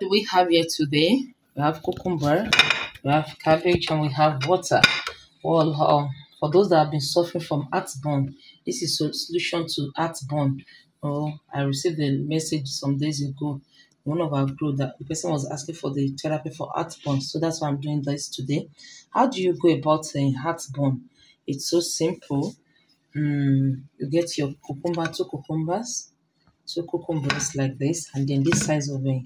do we have here today? We have cucumber, we have cabbage, and we have water. Well, uh, for those that have been suffering from heartburn, this is a solution to heartburn. Oh, I received a message some days ago. One of our group that the person was asking for the therapy for heartburn, so that's why I'm doing this today. How do you go about saying heartburn? It's so simple. Mm, you get your cucumber, two cucumbers, two cucumbers like this, and then this size of a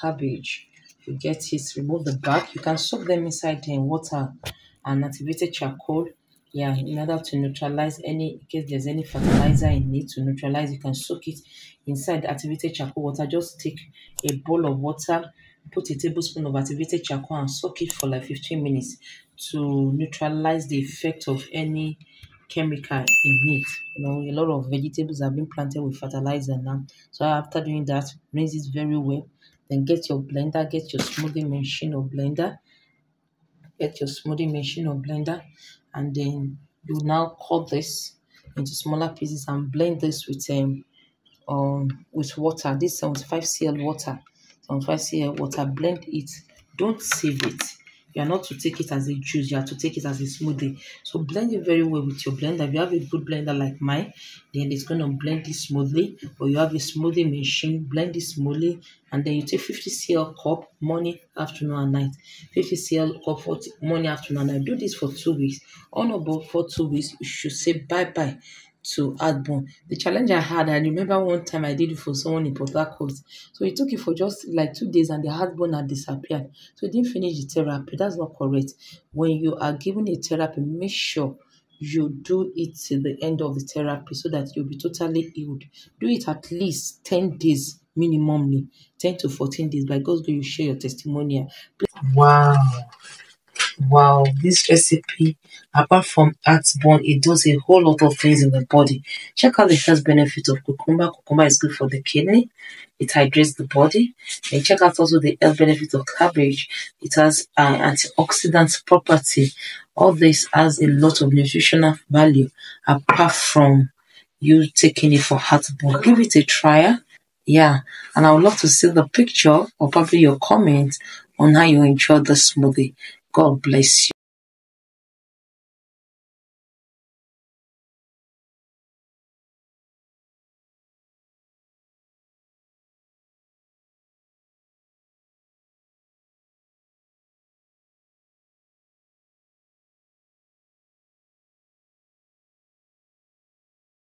cabbage. You get it, remove the back. You can soak them inside in water and activated charcoal. Yeah, in order to neutralize any, in case there's any fertilizer in it to neutralize, you can soak it inside the activated charcoal water. Just take a bowl of water, put a tablespoon of activated charcoal and soak it for like 15 minutes to neutralize the effect of any chemical in it. You know, a lot of vegetables have been planted with fertilizer now. So after doing that, rinse it very well. Then get your blender, get your smoothie machine or blender. Get your smoothie machine or blender, and then you now cut this into smaller pieces and blend this with um um with water. This 75 cl water, 75 cl water. Blend it. Don't save it you are not to take it as a juice, you have to take it as a smoothie. So blend it very well with your blender. If you have a good blender like mine, then it's going to blend it smoothly. Or you have a smoothie machine, blend it smoothly. And then you take 50 cl cup morning, afternoon, and night. 50 cl cup morning, afternoon, and night. Do this for two weeks. On about for two weeks, you should say bye bye to heartburn. The challenge I had, I remember one time I did it for someone in Port Harcourt. So it took it for just like two days and the heartburn had disappeared. So it didn't finish the therapy. That's not correct. When you are given a therapy, make sure you do it till the end of the therapy so that you'll be totally healed. Do it at least 10 days minimally, 10 to 14 days. By God's grace, you share your testimonial. Wow. Wow, this recipe, apart from heartburn, it does a whole lot of things in the body. Check out the health benefit of cucumber. Cucumber is good for the kidney. It hydrates the body. And check out also the health benefit of cabbage. It has uh, antioxidant property. All this has a lot of nutritional value apart from you taking it for heartburn. Give it a try. Yeah, and I would love to see the picture or probably your comment on how you enjoy the smoothie. God bless you.